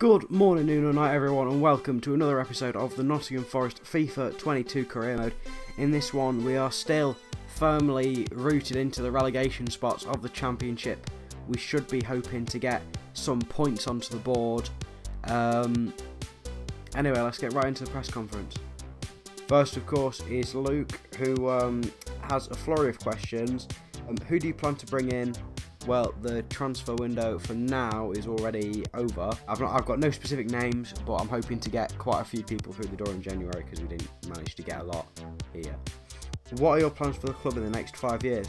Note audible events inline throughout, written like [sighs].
Good morning, noon, or night, everyone, and welcome to another episode of the Nottingham Forest FIFA 22 career mode. In this one, we are still firmly rooted into the relegation spots of the Championship. We should be hoping to get some points onto the board. Um, anyway, let's get right into the press conference. First, of course, is Luke, who um, has a flurry of questions. Um, who do you plan to bring in? Well, the transfer window for now is already over. I've not, I've got no specific names, but I'm hoping to get quite a few people through the door in January because we didn't manage to get a lot here. What are your plans for the club in the next five years?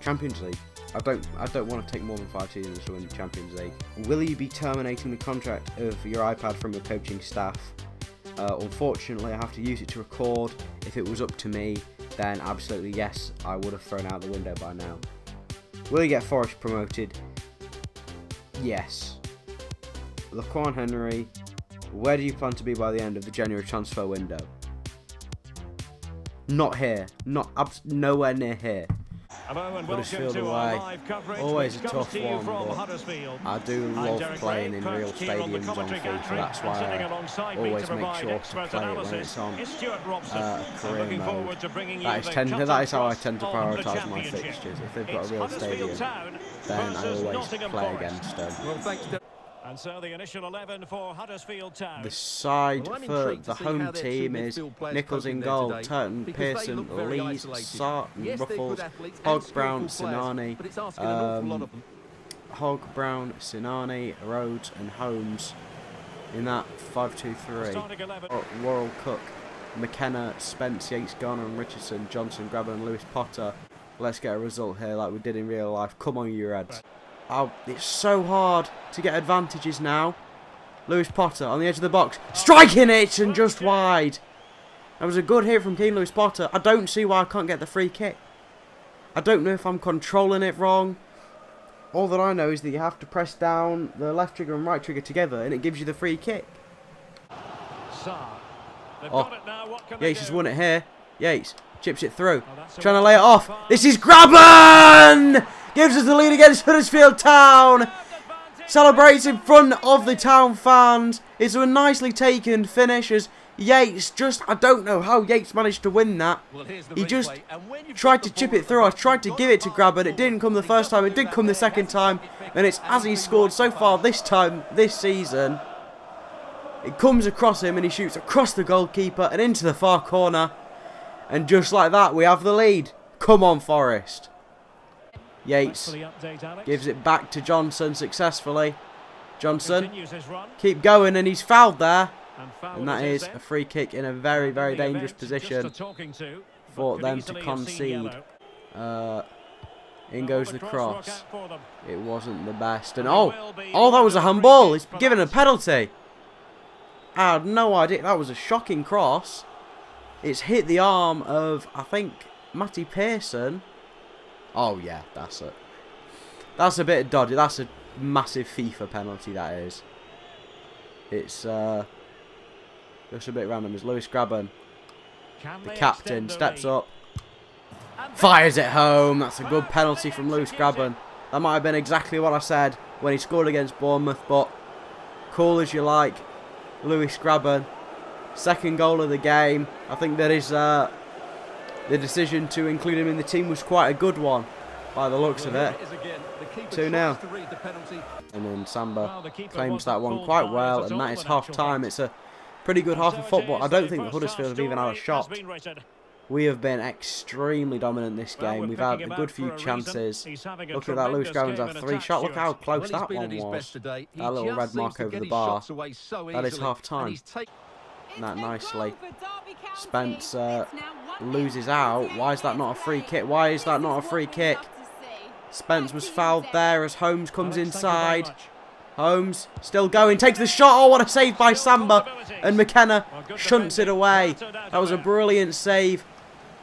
Champions League. I don't I don't want to take more than five seasons to win the Champions League. Will you be terminating the contract of your iPad from your coaching staff? Uh, unfortunately, I have to use it to record. If it was up to me, then absolutely yes, I would have thrown out the window by now. Will you get Forest promoted? Yes. Laquan Henry, where do you plan to be by the end of the January transfer window? Not here. Not nowhere near here. Huddersfield away. Always a tough one, but I do love playing in real stadiums on FIFA. That's why I always make sure to play it when it's on uh, career mode. That is, tend, that is how I tend to prioritise my fixtures. If they've got a real stadium, then I always play against them. And so the initial 11 for Huddersfield Town. The side well, for the home team is Nicholls in goal, Turton, Pearson, Lees, Sarton, yes, Ruffels, Hogg, Brown, Sinani, um, Hogg, Brown, Sinani, Rhodes and Holmes in that 5-2-3. Worrall Cook, McKenna, Spence, Yates, Garner and Richardson, Johnson, Grabban and Lewis Potter. Let's get a result here like we did in real life. Come on, you Reds. Oh, it's so hard to get advantages now. Lewis Potter on the edge of the box. Striking it and just wide. That was a good hit from Keane Lewis Potter. I don't see why I can't get the free kick. I don't know if I'm controlling it wrong. All that I know is that you have to press down the left trigger and right trigger together and it gives you the free kick. Oh, Yates has won it here. Yates chips it through. Oh, Trying to lay it off. This is Grabban! Gives us the lead against Huddersfield Town. Celebrates in front of the Town fans. It's a nicely taken finish as Yates just, I don't know how Yates managed to win that. he just tried to chip it through. I tried to give it to Grab, but It didn't come the first time. It did come the second time. And it's as he scored so far this time, this season. It comes across him and he shoots across the goalkeeper and into the far corner. And just like that, we have the lead. Come on, Forest. Yates gives it back to Johnson successfully. Johnson, keep going, and he's fouled there. And that is a free kick in a very, very dangerous position for them to concede. Uh, in goes the cross. It wasn't the best. And oh, oh, that was a handball. It's given a penalty. I had no idea. That was a shocking cross. It's hit the arm of, I think, Matty Pearson. Oh, yeah, that's it. That's a bit dodgy. That's a massive FIFA penalty, that is. It's uh, just a bit random. As Lewis Grabban, the captain, steps up, fires it home. That's a good penalty from Lewis Grabban. That might have been exactly what I said when he scored against Bournemouth, but cool as you like. Lewis Grabban, second goal of the game. I think there is uh, the decision to include him in the team was quite a good one by the looks of it. 2 0. And then Samba claims that one quite well, and that is half time. It's a pretty good half of football. I don't think the Huddersfield have even had a shot. We have been extremely dominant this game. We've had a good few chances. Look at that, Lewis Grabban's had three shots. Look how close that one was. That little red mark over the bar. That is half time. That nicely. Spencer uh, loses out. Why is that not a free kick? Why is that not a free kick? Spence was fouled there as Holmes comes inside. Holmes still going, takes the shot. Oh, what a save by Samba. And McKenna shunts it away. That was a brilliant save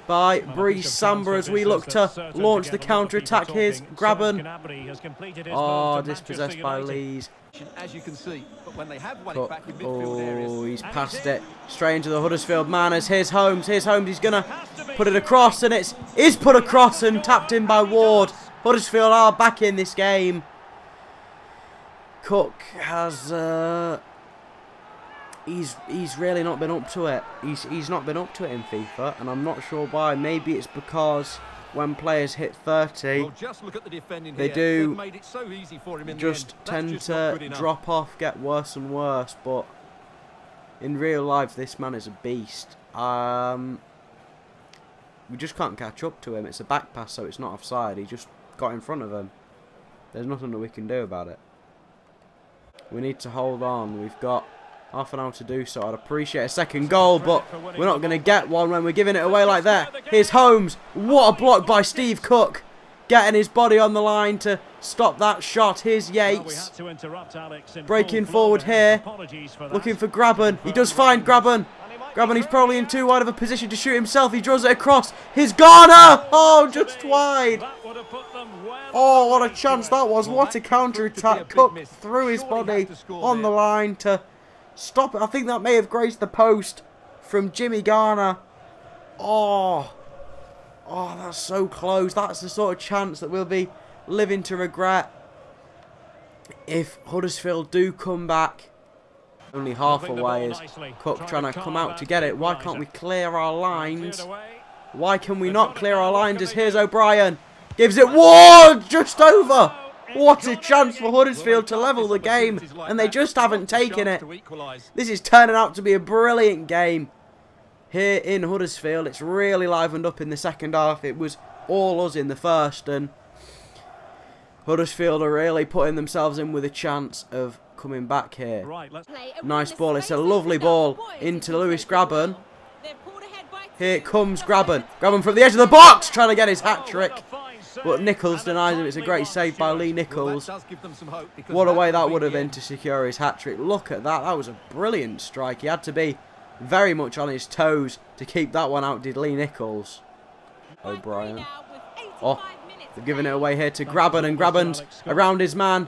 by Brice Samba as we look to launch the counter-attack. Here's Grabban. Oh, dispossessed by Lees. As you can see, but when they have won it back in midfield areas, oh, he's passed it straight into the Huddersfield man as here's Holmes. Here's Holmes. He's gonna put it across, and it's is put across and tapped in by Ward. Huddersfield are back in this game. Cook has uh, he's he's really not been up to it. He's he's not been up to it in FIFA, and I'm not sure why. Maybe it's because when players hit 30, well, the they do so just tend just to drop off, get worse and worse. But in real life, this man is a beast. Um, we just can't catch up to him. It's a back pass, so it's not offside. He just got in front of him. There's nothing that we can do about it. We need to hold on. We've got half an hour to do so. I'd appreciate a second goal, but we're not going to get one when we're giving it away like that. Here's Holmes. What a block by Steve Cook. Getting his body on the line to stop that shot. Here's Yates. Breaking forward here. Looking for Grabban. He does find Grabban. Grabban, he's probably in too wide of a position to shoot himself. He draws it across. Here's Garner. Oh, just wide. Oh, what a chance that was. What a counter-attack. Cook threw his body on the line to stop it. I think that may have graced the post from Jimmy Garner. Oh. Oh, that's so close. That's the sort of chance that we'll be living to regret if Huddersfield do come back. Only half away is Cook trying to come out to get it. Why can't we clear our lines? Why can we not clear our lines as here's O'Brien. Gives it Ward just over. What a chance for Huddersfield to level the game, and they just haven't taken it. This is turning out to be a brilliant game here in Huddersfield. It's really livened up in the second half. It was all us in the first, and Huddersfield are really putting themselves in with a chance of coming back here. Nice ball. It's a lovely ball into Lewis Grabban. Here comes Grabban. Grabban from the edge of the box, trying to get his hat-trick. But Nicholls denies him. It's a great save by Lee Nicholls. What a way that would have been to secure his hat-trick. Look at that. That was a brilliant strike. He had to be very much on his toes to keep that one out, did Lee Nichols. O'Brien. Oh, they're giving it away here to Grabban, and Grabban's around his man.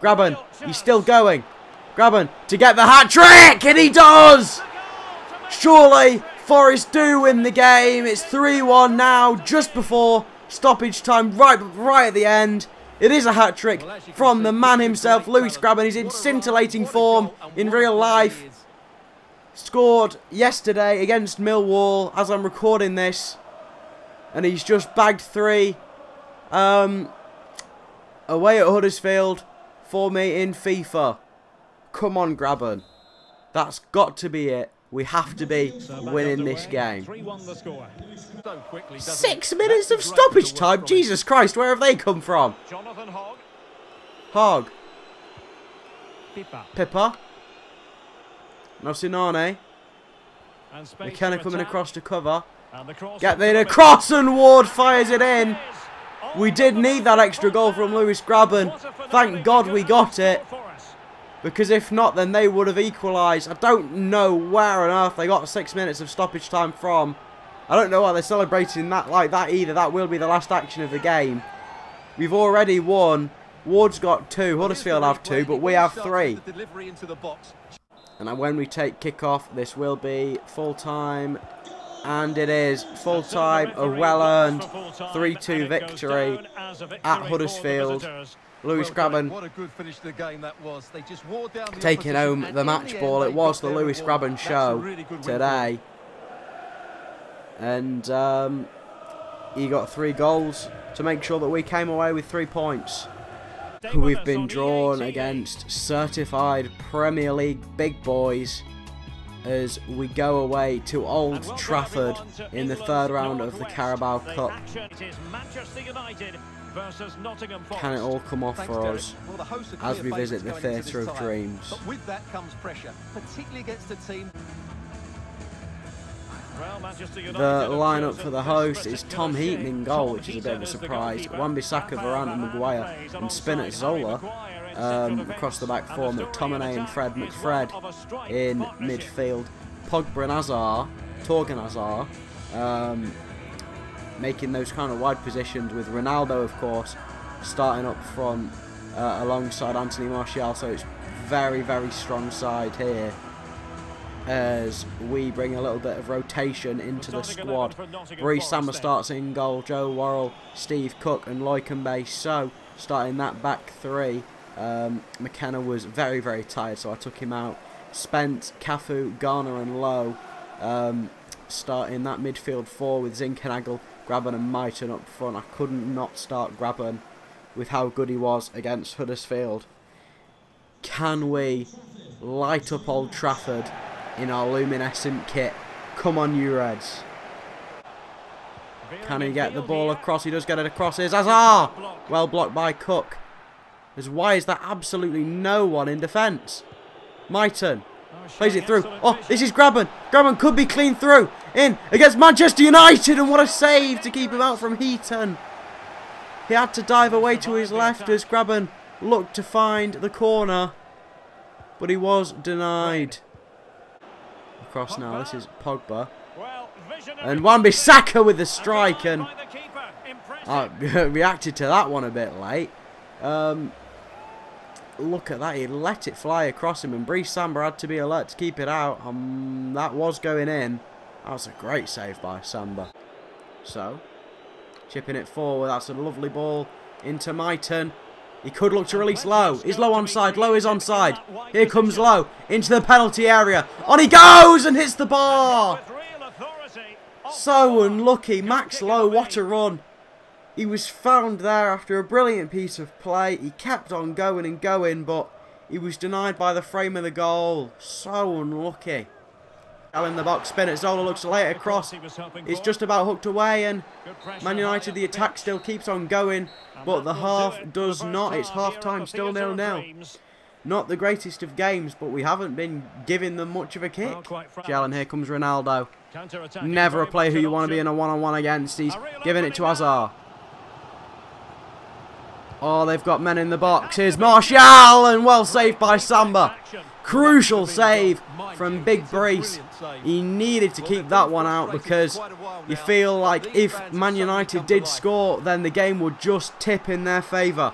Grabban, he's still going. Grabban to get the hat-trick, and he does! Surely, Forest do win the game. It's 3-1 now, just before Stoppage time right, right at the end. It is a hat-trick from the man himself, Lewis Grabban. He's in scintillating form in real life. Scored yesterday against Millwall as I'm recording this. And he's just bagged three. Um, away at Huddersfield for me in FIFA. Come on, Grabban. That's got to be it. We have to be winning this game. Six minutes of stoppage time? Jesus Christ, where have they come from? Hogg. Pipa. Nosinane. McKenna coming across to cover. Get there across and Ward fires it in. We did need that extra goal from Lewis Grabban. Thank God we got it. Because if not, then they would have equalised. I don't know where on earth they got six minutes of stoppage time from. I don't know why they're celebrating that like that either. That will be the last action of the game. We've already won. Ward's got two. Huddersfield have two, but we have three. And when we take kick-off, this will be full-time. And it is full-time, a well-earned 3-2 victory at Huddersfield. Lewis Grabban taking home the match ball. It was the Lewis Grabban show today. And um, he got three goals to make sure that we came away with three points. We've been drawn against certified Premier League big boys as we go away to Old Trafford in the third round of the Carabao Cup. Can it all come off for us as we visit the Theatre of Dreams? But with that comes pressure, particularly against a team. The lineup for the host is Tom Heaton in goal, which is a bit of a surprise. Wan-Bissaka, Varane and Maguire and Spinazzola um, across the back four. McTominay and Fred McFred in midfield. Pogba and Hazard, Thorgan Hazard, um, making those kind of wide positions with Ronaldo, of course, starting up front uh, alongside Anthony Martial. So it's very, very strong side here as we bring a little bit of rotation into the squad. Brice Samba starts in goal, Joe Worrall, Steve Cook and Loïc Badé. So starting that back three. Um, McKenna was very, very tired, so I took him out. Spence, Cafu, Garner and Lowe um, starting that midfield four with Zinckernagel, Grabban and Mighten up front. I couldn't not start Grabban with how good he was against Huddersfield. Can we light up Old Trafford in our luminescent kit? Come on, you Reds. Can he get the ball across? He does get it across. Here's Azar! Well blocked by Cook. As why is there absolutely no one in defence? Mighten plays it through. Oh, this is Grabban. Grabban could be clean through. In against Manchester United, and what a save to keep him out from Heaton. He had to dive away to his left as Grabban looked to find the corner, but he was denied. Across now, this is Pogba. And Wan-Bissaka with the strike, and I [laughs] reacted to that one a bit late. Um, look at that, he let it fly across him, and Brice Samba had to be alert to keep it out. Um, that was going in. That was a great save by Samba. So, chipping it forward, that's a lovely ball into Mighten. He could look to release Lowe. Is Lowe onside? Lowe is onside. Here comes Lowe into the penalty area. On he goes and hits the bar. So unlucky. Max Lowe, what a run. He was found there after a brilliant piece of play. He kept on going and going, but he was denied by the frame of the goal. So unlucky. L in the box, Spinazzola looks late across. It's just about hooked away, and Man United, the attack still keeps on going, but the half does not. It's half time, still nil-nil. Not the greatest of games, but we haven't been giving them much of a kick. Jalen, here comes Ronaldo. Never a player who you want to be in a one-on-one -on -one against. He's giving it to Hazard. Oh, they've got men in the box. Here's Martial, and well saved by Samba. Crucial save from Big Brice. He needed to keep that one out because you feel like if Man United did score, then the game would just tip in their favour.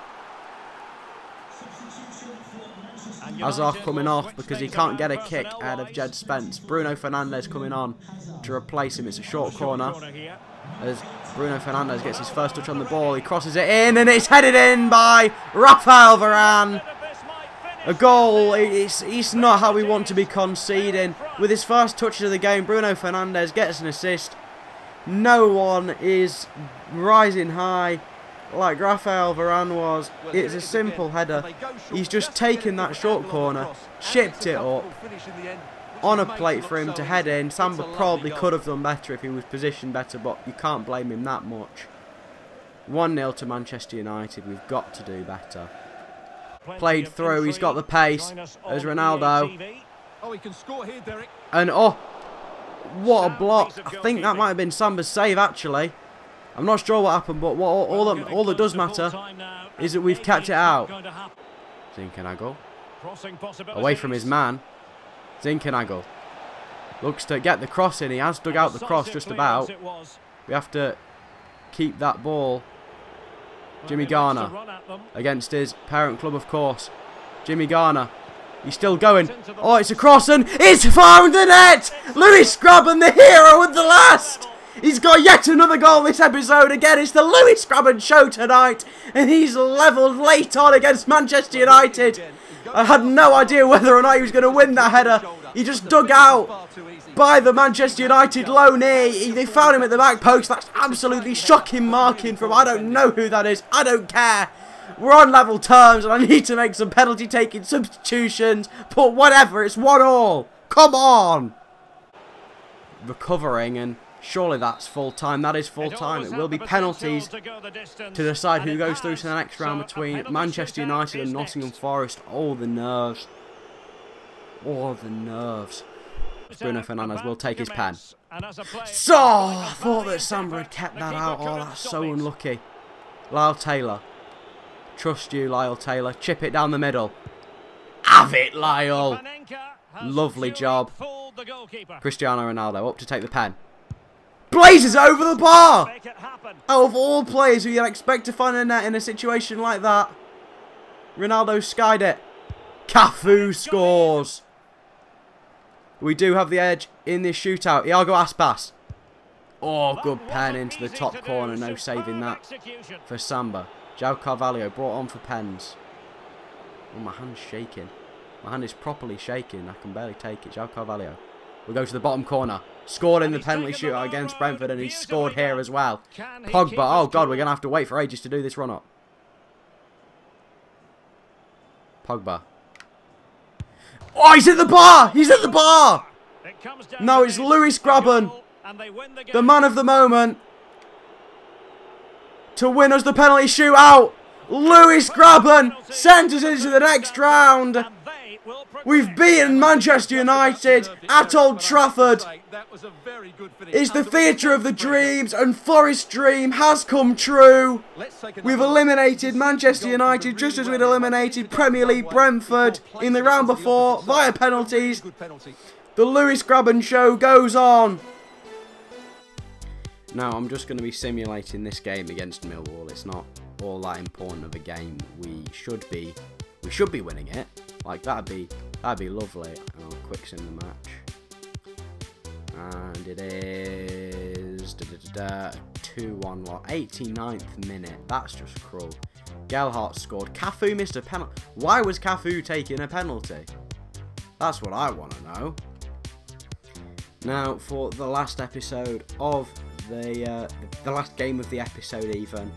Hazard coming off because he can't get a kick out of Jed Spence. Bruno Fernandes coming on to replace him. It's a short corner. As Bruno Fernandes gets his first touch on the ball, he crosses it in and it's headed in by Rafael Varane. A goal, it's, it's not how we want to be conceding. With his first touches of the game, Bruno Fernandes gets an assist. No one is rising high like Rafael Varane was. It's a simple header. He's just taken that short corner, chipped it up, on a plate for him to head in. Samba probably could have done better if he was positioned better, but you can't blame him that much. 1-0 to Manchester United. We've got to do better. Played through. He's got the pace. There's Ronaldo. Oh, and, oh, what a block. I think that might have been Samba's save, actually. I'm not sure what happened, but what, all, all, that, all that does matter is that we've kept it out. Zinckernagel. Away from his man. Zinckernagel. Looks to get the cross in. He has dug out the cross just about. We have to keep that ball. Jimmy Garner against his parent club, of course. Jimmy Garner. He's still going. Oh, it's a cross and it's found the net! Lewis Grabban, the hero with the last! He's got yet another goal this episode. Again, it's the Lewis Grabban show tonight. And he's levelled late on against Manchester United. I had no idea whether or not he was going to win that header. He just dug out by the Manchester United loanee. They found him at the back post. That's absolutely shocking marking from I don't know who that is. I don't care. We're on level terms and I need to make some penalty taking substitutions. But whatever, it's one all. Come on. Recovering and Surely that's full time. That is full time. It will be penalties to, to decide who goes through to the next round between Manchester United and Nottingham Forest. Oh, the nerves. Oh, the nerves. Bruno Fernandes will take his pen. So, I thought that Samba had kept that out. Oh, that's so unlucky. Lyle Taylor. Trust you, Lyle Taylor. Chip it down the middle. Have it, Lyle. Lovely job. Cristiano Ronaldo up to take the pen blazes over the bar. Out of all players who you'd expect to find a net in a situation like that, Ronaldo skied it. Cafu scores. We do have the edge in this shootout. Iago Aspas. Oh, good pen into the top corner. No saving that for Samba. João Carvalho brought on for pens. Oh, my hand's shaking. My hand is properly shaking. I can barely take it. João Carvalho. We go to the bottom corner. Scored in the penalty shootout against Brentford and he scored here as well. Pogba. Oh, God, we're going to have to wait for ages to do this run-up. Pogba. Oh, he's at the bar! He's at the bar! No, it's Lewis Grabban, the man of the moment, to win us the penalty shootout. Lewis Grabban sent us into the next round. We've beaten Manchester United at Old Trafford. It's the theatre of the dreams and Forest's dream has come true. We've eliminated Manchester United just as we'd eliminated Premier League Brentford in the round before via penalties. The Lewis Grabban show goes on. Now I'm just going to be simulating this game against Millwall. It's not all that important of a game. We should be we should be winning it. Like that'd be that'd be lovely. And I'll quick sim the match. And it is 2-1 what 89th minute. That's just cruel. Gelhardt scored. Cafu missed a penalty. Why was Cafu taking a penalty? That's what I want to know. Now, for the last episode of the uh, the last game of the episode, even,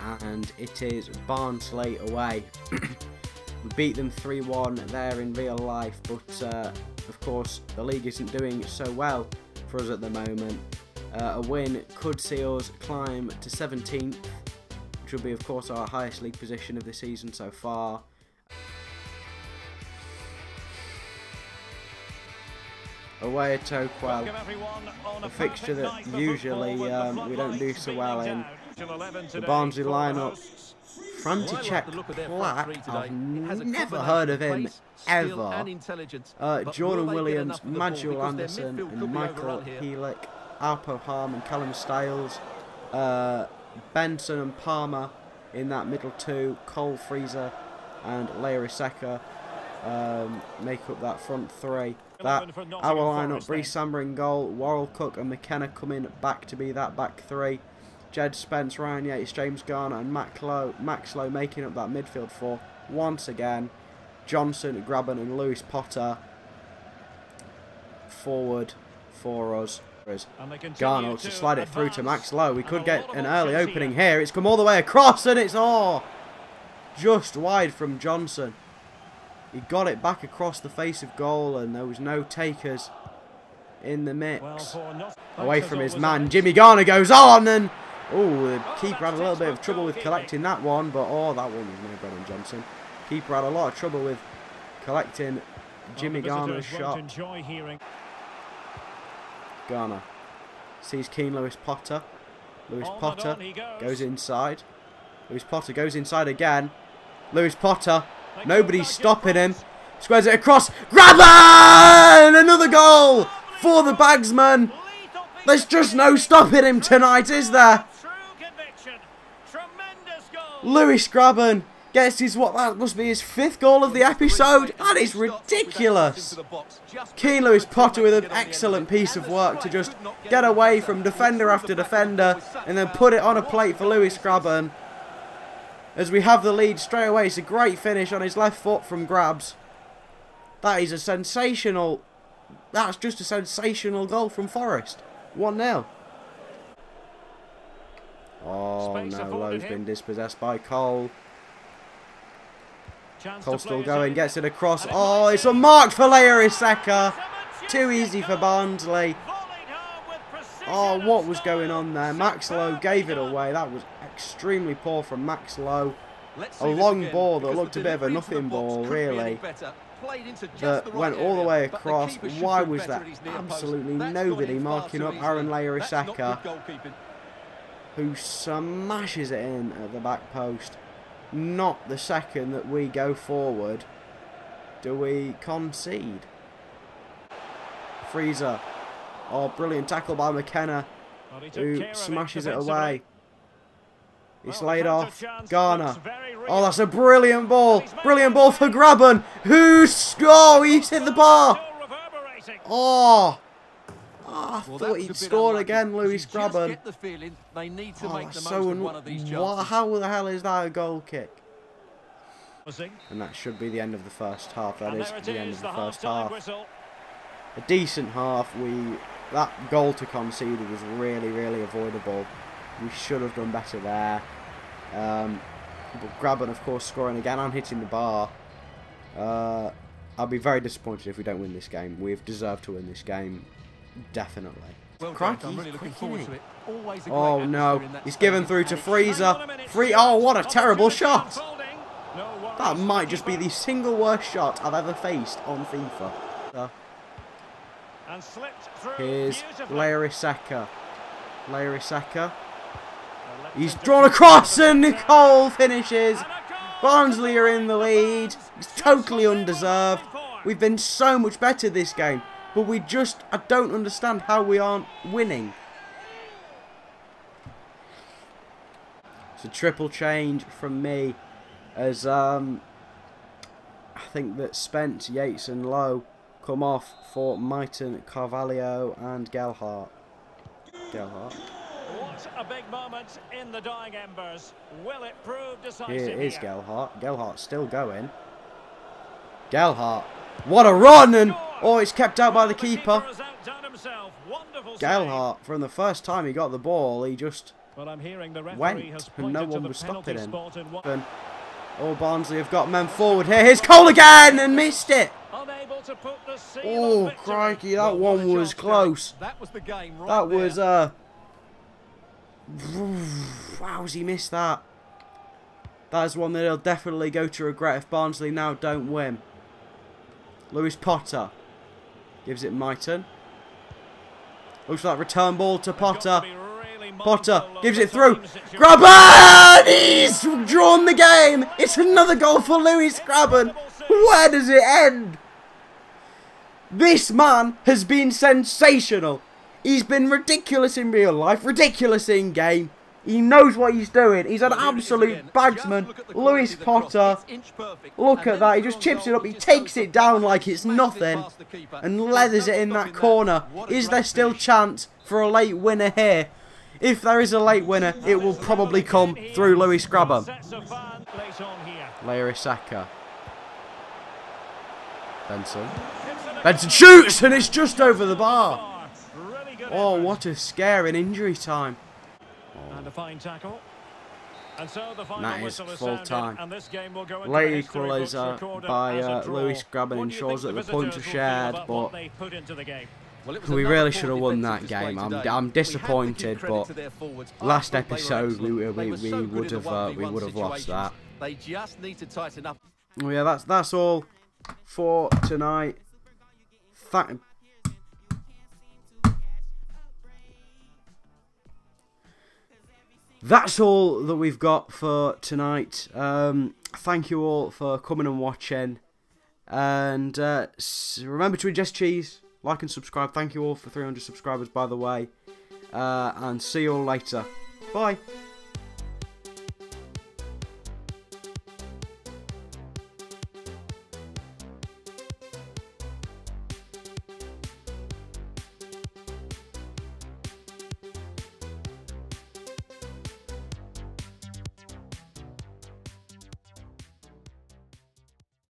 and it is Barnsley away. [clears throat] Beat them 3-1 there in real life, but uh, of course the league isn't doing so well for us at the moment. Uh, a win could see us climb to 17th, which will be of course our highest league position of the season so far. Away at Oakwell, a fixture that usually um, we don't do so well in. The Barnsley lineup František Platt, I've never heard of him ever. Uh, Jordan Williams, Manuel Anderson, and Michael Helik, Aapo Halme and Callum Styles, uh, Benson and Palmer in that middle two, Cole Frieser and Leya Iseka um, make up that front three. That our lineup, Brice Samba in goal, Worrall Cook and McKenna coming back to be that back three. Jed Spence, Ryan Yates, James Garner and Max Lowe, Max Lowe making up that midfield four once again. Johnson, Grabban and Lewis Potter forward for us. Garner to slide it through to Max Lowe. We could get an early opening here. It's come all the way across and it's all just wide from Johnson. He got it back across the face of goal and there was no takers in the mix. Away from his man, Jimmy Garner goes on and Oh, the keeper had a little bit of trouble with collecting that one, but oh, that one was no Brennan Johnson. Keeper had a lot of trouble with collecting Jimmy Garner's shot. Garner sees Keane Lewis Potter. Lewis Potter goes inside. Lewis Potter goes inside again. Lewis Potter, nobody's stopping him. Squares it across. Grabban! Another goal for the Bagsman. There's just no stopping him tonight, is there? Lewis Grabban gets his, what that must be his fifth goal of the episode. That is ridiculous. Keane Lewis Potter with an excellent piece of work to just get away from defender after defender and then put it on a plate for Lewis Grabban. As we have the lead straight away, it's a great finish on his left foot from Grabs. That is a sensational, that's just a sensational goal from Forest. 1-0. Oh no, Lowe's been dispossessed by Cole. Cole still going, gets it across. Oh, it's a mark for Leya Iseka. Too easy for Barnsley. Oh, what was going on there? Max Lowe gave it away. That was extremely poor from Max Lowe. A long ball that looked a bit of a nothing ball, really. That went all the way across. Why was that? Absolutely nobody marking up Aaron Leya Iseka who smashes it in at the back post. Not the second that we go forward do we concede. Frieser. Oh, brilliant tackle by McKenna, who smashes it away. It's laid off. Garner. Oh, that's a brilliant ball. Brilliant ball for Grabban. Who's... Oh, he's hit the bar. Oh, Oh, I thought he'd score again, Lewis Grabban. oh, so How the hell is that a goal kick? And that should be the end of the first half. That is the end of the, the first half. Whistle. A decent half. We That goal to concede was really, really avoidable. We should have done better there. Um, but Grabban, of course, scoring again and hitting the bar. Uh, I'll be very disappointed if we don't win this game. We've deserved to win this game. Definitely. Well, Crikey, I'm really looking forward to it. oh no, he's given through to Frieser. Free. Oh, what a terrible shot! That might just be the single worst shot I've ever faced on FIFA. Uh, here's Larisaka. Larisaka. He's drawn across and Nicole finishes. Barnsley are in the lead. It's totally undeserved. We've been so much better this game. But we just, I don't understand how we aren't winning. It's a triple change from me. As um, I think that Spence, Yates and Lowe come off for Mighten, Carvalho and Gelhardt. Gelhardt. What a big moment in the dying embers. Will it prove decisive here? is Gelhardt. Gelhardt's still going. Gelhardt. What a run and Oh, it's kept out by the keeper. Gelhardt, from the first time he got the ball, he just went and no one was stopping him. And, oh, Barnsley have got men forward here. Here's Cole again and missed it. Oh, crikey, that one was close. That was the game right That was, uh... [sighs] He missed that. That is one that he'll definitely go to regret if Barnsley now don't win. Lewis Potter. Gives it Mighten. Looks like return ball to Potter. Potter gives it through. Grabban! He's drawn the game. It's another goal for Lewis Grabban. Where does it end? This man has been sensational. He's been ridiculous in real life, ridiculous in game. He knows what he's doing. He's an absolute bagsman. Lewis Potter. Look at that. He just chips it up. He takes it down like it's nothing. And leathers it in that corner. Is there still chance for a late winner here? If there is a late winner, it will probably come through Lewis Grabban. Larisaka. Benson. Benson shoots and it's just over the bar. Oh, what a scare in injury time. And a fine tackle. And so the final that is full time. Late equaliser by uh, Lewis Grabban ensures that the points are shared, but well, we really should have won that game. I'm, I'm disappointed, but last episode we, we, we would have uh, we would have lost that. They just need to tighten up. Well, yeah, that's that's all for tonight. Thank that's all that we've got for tonight. Um, thank you all for coming and watching. And uh, remember to ingest cheese, like and subscribe. Thank you all for 300 subscribers, by the way. Uh, and see you all later. Bye.